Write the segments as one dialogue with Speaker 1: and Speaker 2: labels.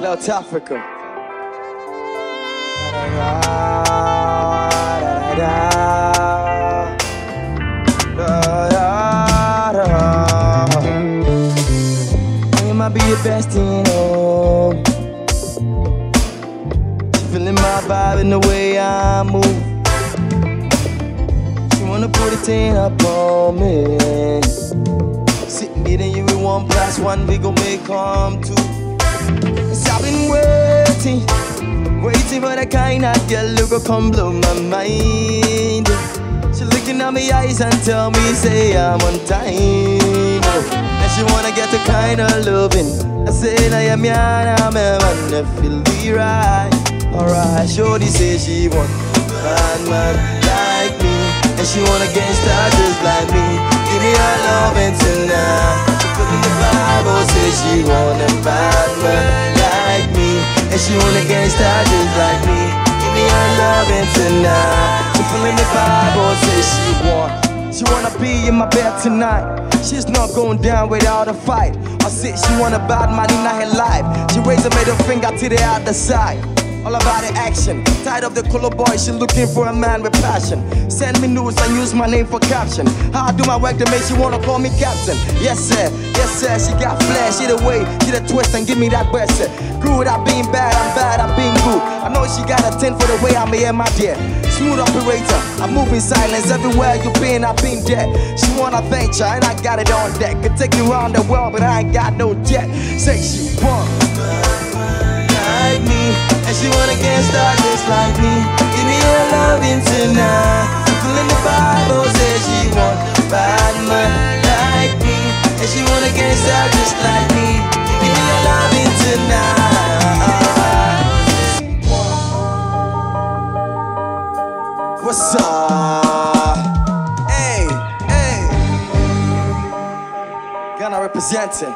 Speaker 1: South Africa. You might be your best, know. She feeling my vibe and the way I move. She wanna put it in up on me. Sit meeting you with one plus one, we gon' make come two. So I've been waiting, waiting for the kind of girl who go come blow my mind. She looking at me eyes and tell me say I'm on time. And she wanna get the kind of loving. I say I am young, I'm a man, I feel the right. Alright, Shorty say she want bad man like me, and she wanna get started just like me. Give me her loving tonight. She feeling the Bible say she want a bad man she wanna get just like me. Give me her loving tonight. She feeling the Bible say she want. She wanna be in my bed tonight. She's not going down without a fight. I said she want a bad man in her life. She raised her middle finger to the other side. All about the action. Tired of the color boy, she looking for a man with passion. Send me news and use my name for caption. How I do my work to make she wanna call me captain. Yes sir, yes sir, she got flash, she the way, she the twist and give me that best. sir. Good, I been bad, I'm bad, I been good. I know she got a 10 for the way I'm here, my dear. Smooth operator, I move in silence everywhere you been, I've been there. She wanna you and I got it on deck. Could take you around the world, but I ain't got no jet. Say she want and she wanna get started just like me. Give me her loving tonight. Feeling the Bible says she want bad man like me, and she wanna get started just like me. Give me her loving tonight. What's up? Hey, hey. Ghana representing.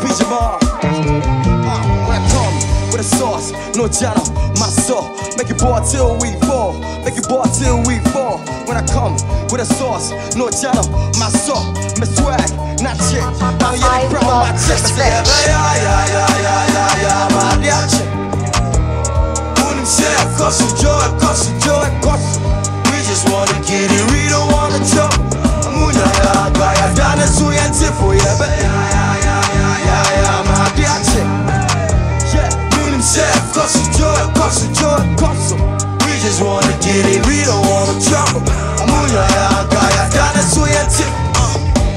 Speaker 1: Feature bar. Sauce, no channel, my soul. Make it boil till we fall. Make it boil till we fall. When I come with a sauce, no channel, my soul. My swag, not shit. I'm getting from my chest. Say, yeah, yeah, yeah, yeah, yeah, yeah, my dear say, of course, you joy, of course, you joy, of joy, of We just wanna get it, we don't wanna trouble Munya ya, gaya, dana su yanti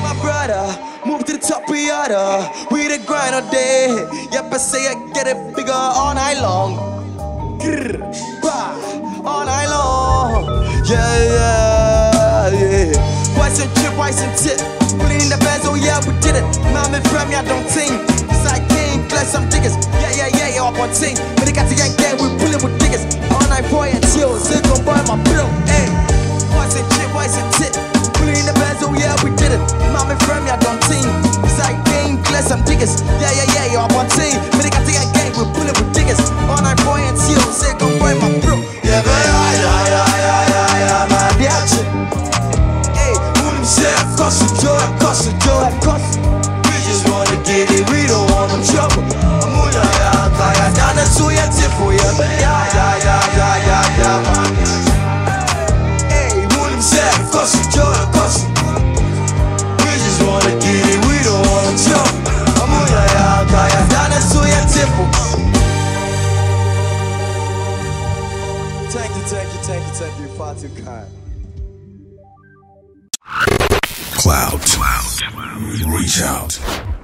Speaker 1: My brother, move to the top the order We the grind all day Yep, I say I get it bigger all night long Grr, bah, all night long. Yeah, yeah, yeah. What's and chip, what's and tip? In the bands, oh yeah, we did it. Mommy me, I don't think. Side king, bless some diggers. Yeah, yeah, yeah, yeah, up on ting. But they got the gang gang, we you, thank you, thank you, far too kind.
Speaker 2: Clout. Clout. Reach out.